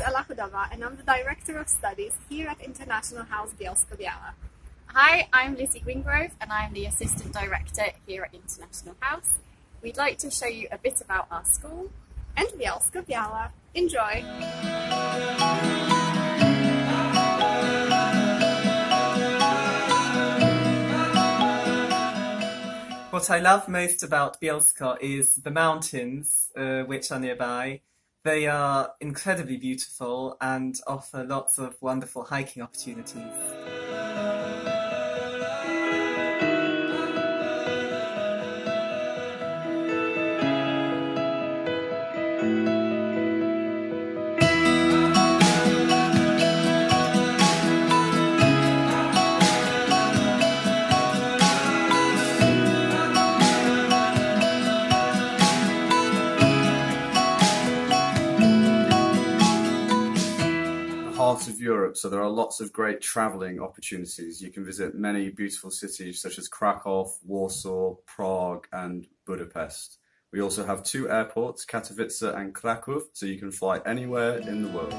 Sadova and I'm the Director of Studies here at International House Bielsko-Biała. Hi, I'm Lizzie Wingrove and I'm the Assistant Director here at International House. We'd like to show you a bit about our school. And Bielsko-Biała. Enjoy! What I love most about Bielsko is the mountains, uh, which are nearby. They are incredibly beautiful and offer lots of wonderful hiking opportunities. Heart of Europe, so there are lots of great travelling opportunities. You can visit many beautiful cities such as Krakow, Warsaw, Prague, and Budapest. We also have two airports, Katowice and Kraków, so you can fly anywhere in the world.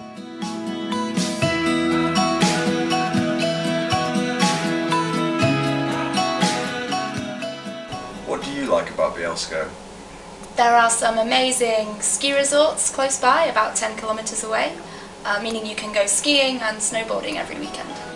What do you like about Bielsko? There are some amazing ski resorts close by, about 10 kilometres away, uh, meaning you can go skiing and snowboarding every weekend.